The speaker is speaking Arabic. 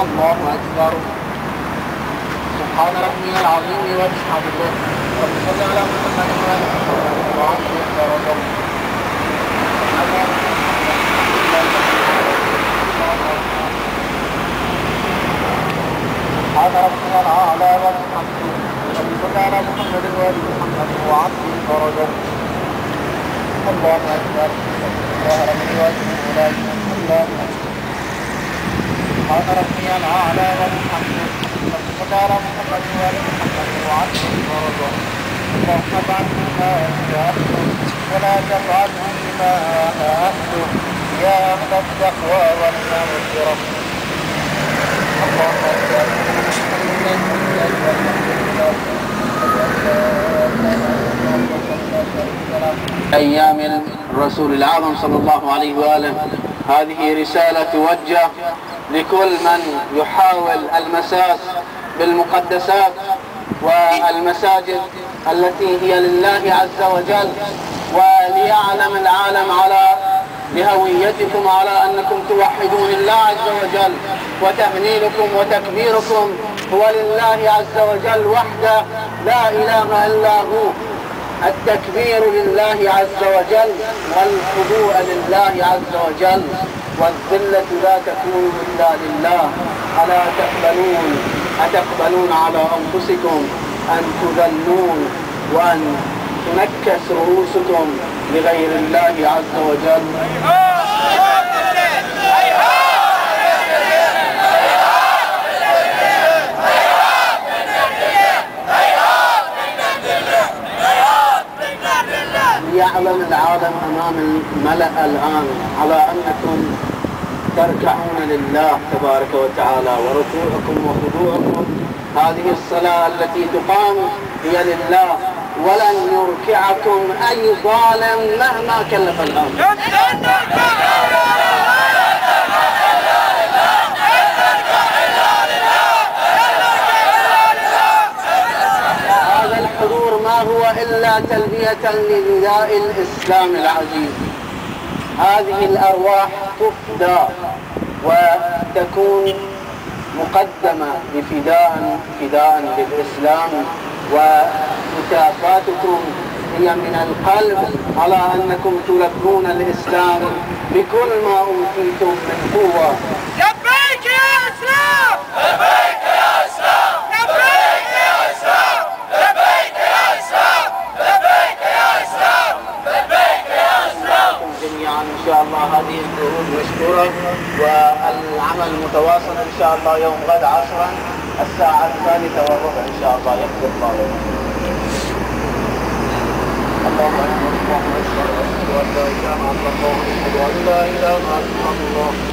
الله أكبر. سبحان ربي العظيم وبحمده. رب صل على محمد وعلى آله سبحان ربي الأعلى وبحمده. رب صل على محمد وآل محمد وعبده ورسوله الله أكبر. الله ربي وأشهد لا الله سبحان ربي الأعلى وبحمده رب صل على محمد وآل محمد وعبده ورسوله اللهم اجعلني ما أشهدته ولا تفعلني ما أهدته يا أهل التقوى والمغفرة. اللهم اغفر أيام الرسول الأعظم صلى الله عليه وآله. هذه رسالة توجه لكل من يحاول المساس بالمقدسات والمساجد التي هي لله عز وجل وليعلم العالم على بهويتكم على أنكم توحدون الله عز وجل وتهليلكم وتكبيركم هو لله عز وجل وحده لا إله إلا هو. التكبير لله عز وجل والخضوع لله عز وجل والذلة لا تكون إلا لله. ألا تقبلون؟ أتقبلون على أنفسكم أن تذلون وأن تنكس رؤوسكم لغير الله عز وجل؟ ليعلم العالم أمام الملأ الآن على أنكم تركعون لله تبارك وتعالى وركوعكم وخضوعكم. هذه الصلاة التي تقام هي لله ولن يركعكم أي ظالم مهما كلف الأمر هذا الحضور ما هو تلبية لنداء الإسلام العزيز. هذه الأرواح تفدى وتكون مقدمة بفداء فداء للإسلام. ومكافاتكم هي من القلب على أنكم تلبون الإسلام بكل ما أوتيتم من قوة. شاء الله هذه الجهود مشكورة والعمل متواصل إن شاء الله يوم غد عصرا الساعة الثالثة والربع إن شاء الله يقدر الله. اللهم انت اللهم اشهد ان لا اله الا الله واشهد ان لا اله الا الله